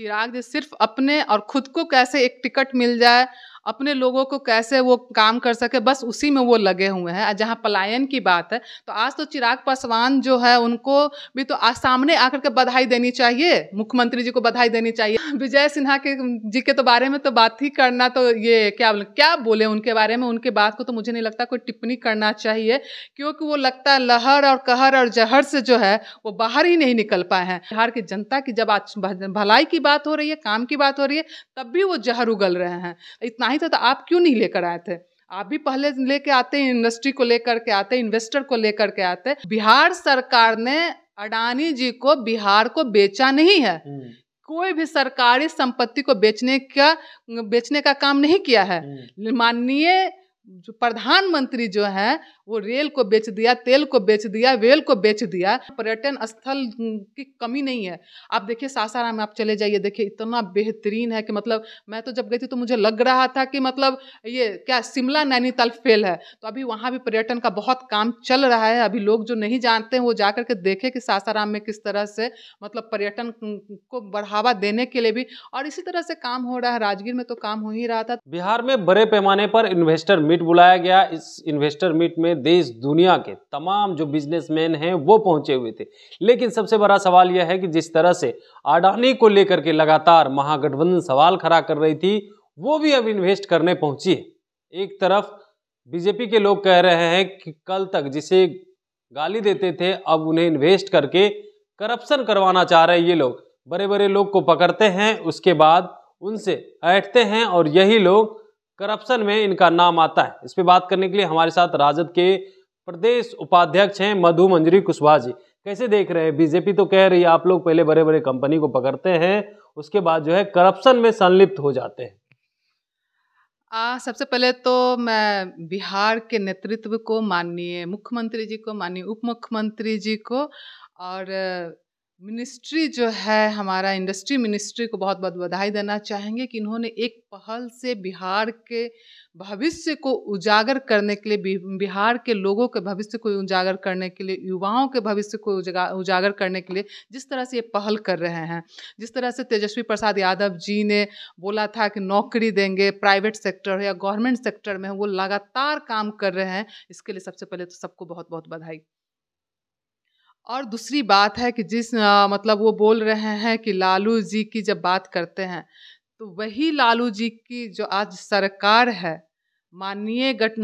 चिराग जी सिर्फ़ अपने और खुद को कैसे एक टिकट मिल जाए अपने लोगों को कैसे वो काम कर सके, बस उसी में वो लगे हुए हैं। जहाँ पलायन की बात है तो आज तो चिराग पासवान जो है, उनको भी तो आज सामने आकर के बधाई देनी चाहिए, मुख्यमंत्री जी को बधाई देनी चाहिए। विजय सिन्हा के, जी के तो बारे में तो बात ही करना तो ये क्या बोले क्या बोले उनके बारे में? उनके बात को तो मुझे नहीं लगता कोई टिप्पणी करना चाहिए, क्योंकि वो लगता है लहर और कहर और जहर से जो है, वो बाहर ही नहीं निकल पाए हैं। बिहार की जनता की जब आज भलाई की बात हो रही है, काम की बात हो रही है, तब भी वो जहर उगल रहे हैं। इतना ही थे तो आप क्यों नहीं लेकर आए थे? आप भी पहले लेके आते हैं इंडस्ट्री को लेकर के आते इन्वेस्टर को लेकर के आते बिहार सरकार ने अडानी जी को बिहार को बेचा नहीं है। कोई भी सरकारी संपत्ति को बेचने का बेचने का काम नहीं किया है। माननीय जो प्रधानमंत्री जो है, वो रेल को बेच दिया, तेल को बेच दिया, वेल को बेच दिया। पर्यटन स्थल की कमी नहीं है। आप देखिए सासाराम में आप चले जाइए, देखिए इतना बेहतरीन है कि मतलब मैं तो जब गई थी तो मुझे लग रहा था कि मतलब ये क्या शिमला नैनीताल फेल है। तो अभी वहाँ भी पर्यटन का बहुत काम चल रहा है। अभी लोग जो नहीं जानते हैं, वो जा करके देखे कि सासाराम में किस तरह से मतलब पर्यटन को बढ़ावा देने के लिए भी। और इसी तरह से काम हो रहा है। राजगीर में तो काम हो ही रहा था। बिहार में बड़े पैमाने पर इन्वेस्टर मीट बुलाया गया। इस इन्वेस्टर मीट में देश, दुनिया के तमाम जो बिजनेसमैन हैं, वो पहुँचे हुए थे। लेकिन सबसे बड़ा सवाल यह है कि जिस तरह से अडानी को लेकर के लगातार महागठबंधन सवाल खड़ा कर रही थी, वो भी अब इन्वेस्ट करने पहुँची है। एक तरफ़ बीजेपी के लोग कह रहे हैं कि कल तक जिसे गाली देते थे, अब उन्हें इन्वेस्ट करके करप्शन करवाना चाह रहे ये लोग। बड़े बड़े लोग को पकड़ते हैं, उसके बाद उनसे ऐठते हैं और यही लोग करप्शन में इनका नाम आता है। इस पर बात करने के लिए हमारे साथ राजद के प्रदेश उपाध्यक्ष हैं मधु मंजरी कुशवाहा जी। कैसे देख रहे हैं? बीजेपी तो कह रही है आप लोग पहले बड़े बड़े कंपनी को पकड़ते हैं उसके बाद जो है करप्शन में संलिप्त हो जाते हैं। आ, सबसे पहले तो मैं बिहार के नेतृत्व को माननीय मुख्यमंत्री जी को माननीय उप मुख्यमंत्री जी को और मिनिस्ट्री जो है, हमारा इंडस्ट्री मिनिस्ट्री को बहुत बहुत बधाई देना चाहेंगे कि इन्होंने एक पहल से बिहार के भविष्य को उजागर करने के लिए बिहार के लोगों के भविष्य को उजागर करने के लिए, युवाओं के भविष्य को उजागर करने के लिए जिस तरह से ये पहल कर रहे हैं, जिस तरह से तेजस्वी प्रसाद यादव जी ने बोला था कि नौकरी देंगे, प्राइवेट सेक्टर या गवर्नमेंट सेक्टर में वो लगातार काम कर रहे हैं, इसके लिए सबसे पहले तो सबको बहुत बहुत बधाई। और दूसरी बात है कि जिस मतलब वो बोल रहे हैं कि लालू जी की जब बात करते हैं तो वही लालू जी की जो आज सरकार है माननीय गठ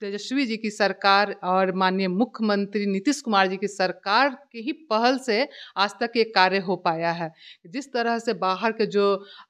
तेजस्वी जी की सरकार और माननीय मुख्यमंत्री नीतीश कुमार जी की सरकार की ही पहल से आज तक ये कार्य हो पाया है। जिस तरह से बाहर के जो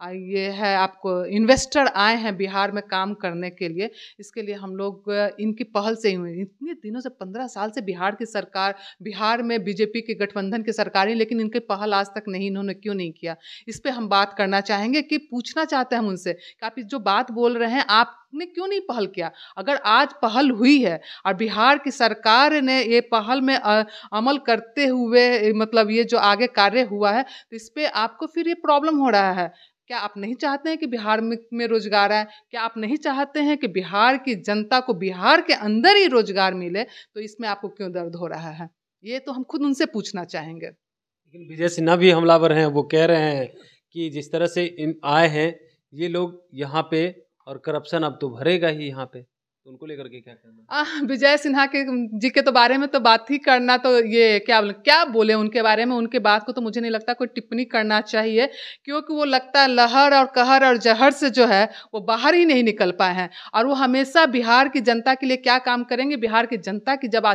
ये है, आपको इन्वेस्टर आए हैं बिहार में काम करने के लिए, इसके लिए हम लोग इनकी पहल से ही हुए। इतने दिनों से पंद्रह साल से बिहार की सरकार, बिहार में बीजेपी के गठबंधन की सरकार ही, लेकिन इनकी पहल आज तक नहीं, इन्होंने क्यों नहीं किया? इस पर हम बात करना चाहेंगे कि पूछना चाहते हैं हम उनसे कि आप जो बात बोल रहे हैं, आप ने क्यों नहीं पहल किया? अगर आज पहल हुई है और बिहार की सरकार ने ये पहल में अमल करते हुए मतलब ये जो आगे कार्य हुआ है तो इस पर आपको फिर ये प्रॉब्लम हो रहा है। क्या आप नहीं चाहते हैं कि बिहार में, में रोज़गार आए? क्या आप नहीं चाहते हैं कि बिहार की जनता को बिहार के अंदर ही रोज़गार मिले? तो इसमें आपको क्यों दर्द हो रहा है? ये तो हम खुद उनसे पूछना चाहेंगे। लेकिन विजय सिन्हा भी हमलावर हैं वो कह रहे हैं कि जिस तरह से इन आए हैं ये लोग यहाँ पे और करप्शन अब तो भरेगा ही यहाँ पे। तो उनको लेकर के क्या कहना विजय सिन्हा के, जी के तो बारे में तो बात ही करना तो ये क्या बोले क्या बोले उनके बारे में? उनके बात को तो मुझे नहीं लगता कोई टिप्पणी करना चाहिए, क्योंकि वो लगता है लहर और कहर और जहर से जो है, वो बाहर ही नहीं निकल पाए हैं। और वो हमेशा बिहार की जनता के लिए क्या काम करेंगे? बिहार की जनता की जब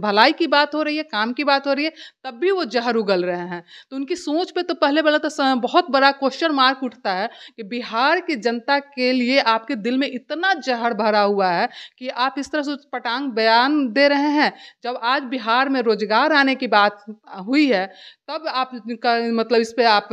भलाई की बात हो रही है, काम की बात हो रही है, तब भी वो जहर उगल रहे हैं। तो उनकी सोच पर तो पहले वाला तो बहुत बड़ा क्वेश्चन मार्क उठता है कि बिहार की जनता के लिए आपके दिल में इतना जहर भरा हुआ है है कि आप इस तरह से पटांग बयान दे रहे हैं। जब आज बिहार में रोज़गार आने की बात हुई है, तब आप मतलब इस पर आप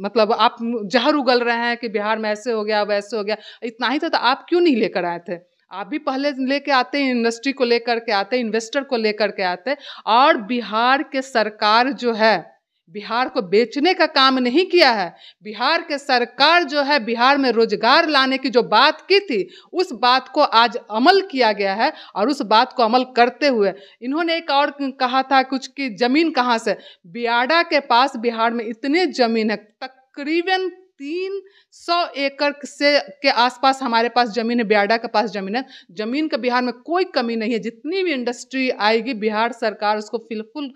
मतलब आप जहर उगल रहे हैं कि बिहार में ऐसे हो गया, वैसे हो गया। इतना ही था तो आप क्यों नहीं लेकर आए थे? आप भी पहले लेके आते हैं, इंडस्ट्री को लेकर के आते इन्वेस्टर को लेकर के आते और बिहार के सरकार जो है बिहार को बेचने का काम नहीं किया है। बिहार के सरकार जो है, बिहार में रोज़गार लाने की जो बात की थी, उस बात को आज अमल किया गया है और उस बात को अमल करते हुए इन्होंने एक और कहा था कुछ कि ज़मीन कहाँ से? बियाडा के पास बिहार में इतने ज़मीन है तक तकरीबन तीन सौ एकड़ से के आसपास हमारे पास ज़मीन है, बियाडा के पास ज़मीन है। ज़मीन का बिहार में कोई कमी नहीं है। जितनी भी इंडस्ट्री आएगी, बिहार सरकार उसको फिलफुल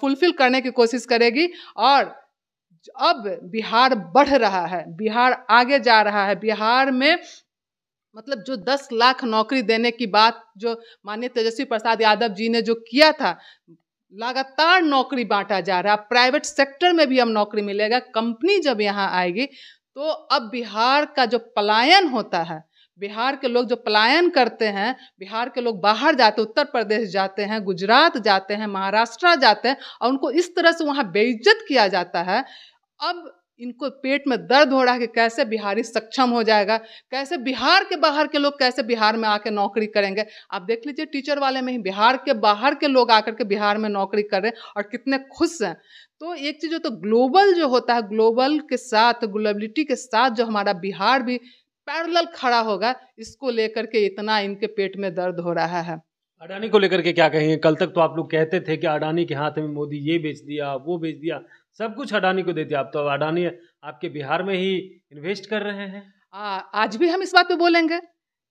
फुलफिल करने की कोशिश करेगी। और अब बिहार बढ़ रहा है, बिहार आगे जा रहा है। बिहार में मतलब जो दस लाख नौकरी देने की बात जो माननीय तेजस्वी प्रसाद यादव जी ने जो किया था लगातार नौकरी बांटा जा रहा प्राइवेट सेक्टर में भी हम नौकरी मिलेगा। कंपनी जब यहाँ आएगी तो अब बिहार का जो पलायन होता है, बिहार के लोग जो पलायन करते हैं, बिहार के लोग बाहर जाते, उत्तर प्रदेश जाते हैं, गुजरात जाते हैं, महाराष्ट्र जाते हैं, और उनको इस तरह से वहाँ बेइज्जत किया जाता है। अब इनको पेट में दर्द हो रहा है कि कैसे बिहारी सक्षम हो जाएगा? कैसे बिहार के बाहर के लोग कैसे बिहार में आके नौकरी करेंगे? आप देख लीजिए, टीचर वाले में ही बिहार के बाहर के लोग आकर के बिहार में नौकरी कर रहे हैं और कितने खुश हैं। तो एक चीज़ तो ग्लोबल जो होता है, ग्लोबल के साथ, ग्लोबलिटी के साथ जो हमारा बिहार भी पैरल खड़ा होगा, इसको लेकर के इतना इनके पेट में दर्द हो रहा है। अडानी को लेकर के क्या कहेंगे? कल तक तो आप लोग कहते थे कि अडानी के हाथ में मोदी ये बेच दिया वो बेच दिया सब कुछ अडानी को देते आप। तो अडानी आपके बिहार में ही इन्वेस्ट कर रहे हैं। आ, आज भी हम इस बात पे बोलेंगे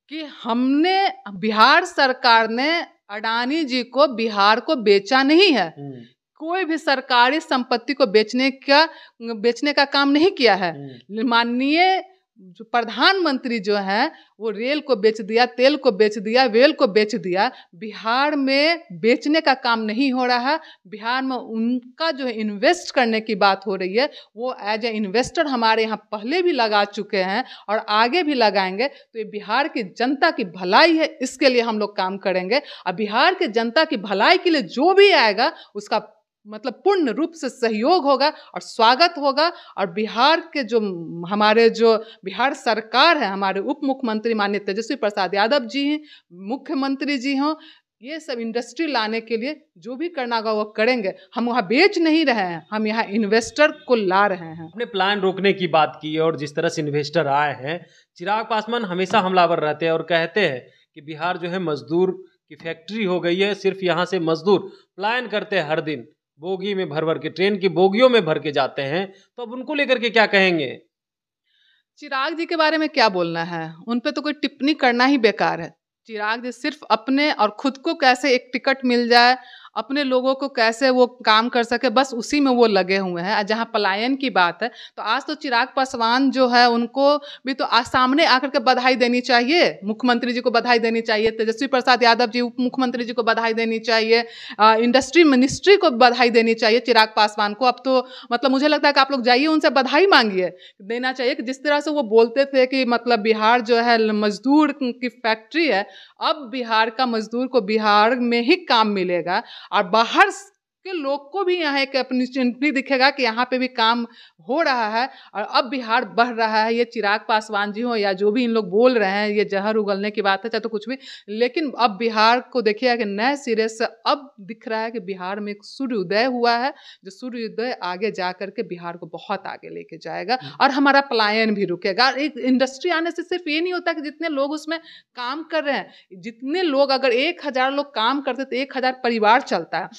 कि हमने बिहार सरकार ने अडानी जी को बिहार को बेचा नहीं है। हम्म। कोई भी सरकारी संपत्ति को बेचने का बेचने का काम नहीं किया है। हम्म। माननीय जो प्रधानमंत्री जो है, वो रेल को बेच दिया, तेल को बेच दिया, वेल को बेच दिया, बिहार में बेचने का काम नहीं हो रहा है बिहार में उनका जो है इन्वेस्ट करने की बात हो रही है, वो एज ए इन्वेस्टर हमारे यहाँ पहले भी लगा चुके हैं और आगे भी लगाएँगे तो ये बिहार की जनता की भलाई है, इसके लिए हम लोग काम करेंगे। और बिहार की जनता की भलाई के लिए जो भी आएगा, उसका मतलब पूर्ण रूप से सहयोग होगा और स्वागत होगा। और बिहार के जो हमारे जो बिहार सरकार है, हमारे उप मुख्यमंत्री माननीय तेजस्वी प्रसाद यादव जी हैं, मुख्यमंत्री जी हों, ये सब इंडस्ट्री लाने के लिए जो भी करना होगा वो करेंगे। हम वहाँ बेच नहीं रहे हैं, हम यहाँ इन्वेस्टर को ला रहे हैं। अपने प्लान रोकने की बात की और जिस तरह से इन्वेस्टर आए हैं, चिराग पासवान हमेशा हमलावर रहते हैं और कहते हैं कि बिहार जो है मजदूर की फैक्ट्री हो गई है, सिर्फ़ यहाँ से मजदूर प्लान करते हैं हर दिन। बोगी में भर भर के, ट्रेन की बोगियों में भर के जाते हैं तो अब उनको लेकर के क्या कहेंगे? चिराग जी के बारे में क्या बोलना है? उन पर तो कोई टिप्पणी करना ही बेकार है। चिराग जी सिर्फ़ अपने और खुद को कैसे एक टिकट मिल जाए अपने लोगों को कैसे वो काम कर सके, बस उसी में वो लगे हुए हैं। जहाँ पलायन की बात है तो आज तो चिराग पासवान जो है, उनको भी तो आज सामने आकर के बधाई देनी चाहिए। मुख्यमंत्री जी को बधाई देनी चाहिए, तेजस्वी प्रसाद यादव जी उप मुख्यमंत्री जी को बधाई देनी चाहिए इंडस्ट्री मिनिस्ट्री को बधाई देनी चाहिए चिराग पासवान को। अब तो मतलब मुझे लगता है कि आप लोग जाइए, उनसे बधाई मांगिए। देना चाहिए कि जिस तरह से वो बोलते थे कि मतलब बिहार जो है, मजदूर की फैक्ट्री है, अब बिहार का मजदूर को बिहार में ही काम मिलेगा। और बाहर के लोग को भी यहाँ एक अपॉर्चुनिटी दिखेगा कि यहाँ पे भी काम हो रहा है और अब बिहार बढ़ रहा है। ये चिराग पासवान जी हो या जो भी इन लोग बोल रहे हैं ये जहर उगलने की बात है चाहे तो कुछ भी। लेकिन अब बिहार को देखिएगा कि नए सिरे से अब दिख रहा है कि बिहार में एक सूर्योदय हुआ है जो सूर्योदय आगे जा करके बिहार को बहुत आगे लेके जाएगा हम्म। और हमारा पलायन भी रुकेगा। एक इंडस्ट्री आने से सिर्फ़ ये नहीं होता कि जितने लोग उसमें काम कर रहे हैं जितने लोग अगर एक हज़ार लोग काम करते तो एक हज़ार परिवार चलता है।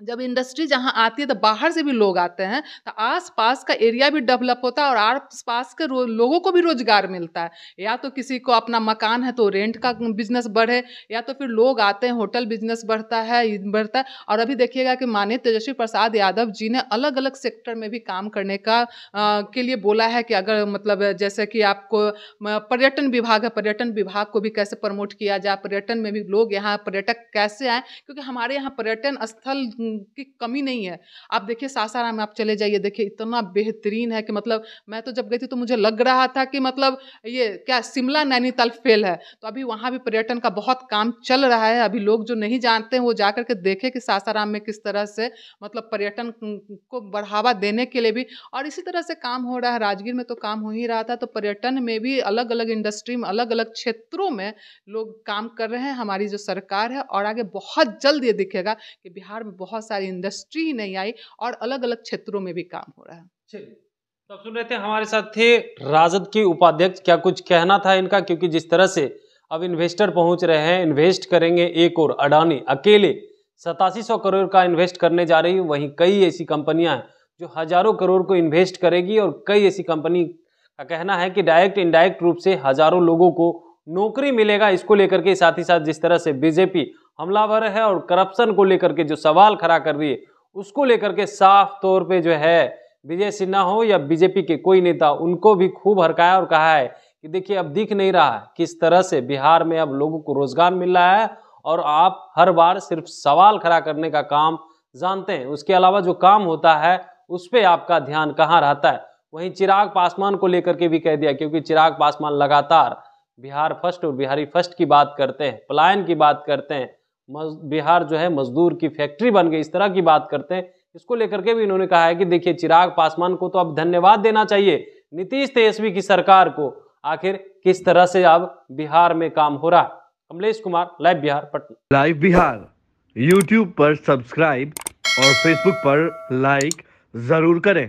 जब इंडस्ट्री जहाँ आती है तो बाहर से भी लोग आते हैं तो आस पास का एरिया भी डेवलप होता है और आस पास के लोगों को भी रोज़गार मिलता है। या तो किसी को अपना मकान है तो रेंट का बिज़नेस बढ़े या तो फिर लोग आते हैं होटल बिज़नेस बढ़ता है बढ़ता है। और अभी देखिएगा कि माननीय तेजस्वी प्रसाद यादव जी ने अलग अलग सेक्टर में भी काम करने का आ, के लिए बोला है कि अगर मतलब जैसे कि आपको पर्यटन विभाग है पर्यटन विभाग को भी कैसे प्रमोट किया जाए पर्यटन में भी लोग यहाँ पर्यटक कैसे आए? क्योंकि हमारे यहाँ पर्यटन स्थल की कमी नहीं है। आप देखिए, सासाराम में आप चले जाइए, देखिए, इतना बेहतरीन है कि मतलब मैं तो जब गई थी तो मुझे लग रहा था कि मतलब ये क्या शिमला नैनीताल फेल है। तो अभी वहाँ भी पर्यटन का बहुत काम चल रहा है। अभी लोग जो नहीं जानते हैं, वो जा करके देखे कि सासाराम में किस तरह से मतलब पर्यटन को बढ़ावा देने के लिए भी। और इसी तरह से काम हो रहा है। राजगीर में तो काम हो ही रहा था। तो पर्यटन में भी अलग अलग इंडस्ट्री में अलग अलग क्षेत्रों में लोग काम कर रहे हैं। हमारी जो सरकार है और आगे बहुत जल्द ये दिखेगा कि बिहार में बहुत बहुत सारी इंडस्ट्री नहीं आई और अलग अलग क्षेत्रों में भी काम हो रहा है। तो सुन रहे थे हमारे साथ थे राजद के उपाध्यक्ष। क्या कुछ कहना था इनका? क्योंकि जिस तरह से अब इन्वेस्टर पहुँच रहे हैं इन्वेस्ट करेंगे एक और अडानी। अकेले सतासी सौ करोड़ का इन्वेस्ट करने जा रही है, वहीं कई ऐसी कंपनियाँ हैं जो हज़ारों करोड़ को इन्वेस्ट करेगी और कई ऐसी कंपनी का कहना है कि डायरेक्ट इनडायरेक्ट रूप से हज़ारों लोगों को नौकरी मिलेगा। इसको लेकर के साथ ही साथ जिस तरह से बीजेपी हमलावर है और करप्शन को लेकर के जो सवाल खड़ा कर है उसको लेकर के साफ़ तौर पे जो है विजय सिन्हा हो या बीजेपी के कोई नेता, उनको भी खूब हरकाया और कहा है कि देखिए, अब दिख नहीं रहा किस तरह से बिहार में अब लोगों को रोज़गार मिल रहा है और आप हर बार सिर्फ़ सवाल खड़ा करने का काम जानते हैं। उसके अलावा जो काम होता है, उस पर आपका ध्यान कहाँ रहता है? वहीं चिराग पासवान को लेकर के भी कह दिया, क्योंकि चिराग पासवान लगातार बिहार फ़र्स्ट और बिहारी फ़र्स्ट की बात करते हैं, पलायन की बात करते हैं। बिहार जो है मजदूर की फैक्ट्री बन गई। इस तरह की बात करते हैं। इसको लेकर के भी इन्होंने कहा है कि देखिए, चिराग पासवान को तो अब धन्यवाद देना चाहिए। नीतीश तेजस्वी की सरकार को आखिर किस तरह से अब बिहार में काम हो रहा? Kamlesh Kumar, live Bihar, Patna. Live Bihar YouTube पर सब्सक्राइब और फेसबुक पर लाइक ज़रूर करें।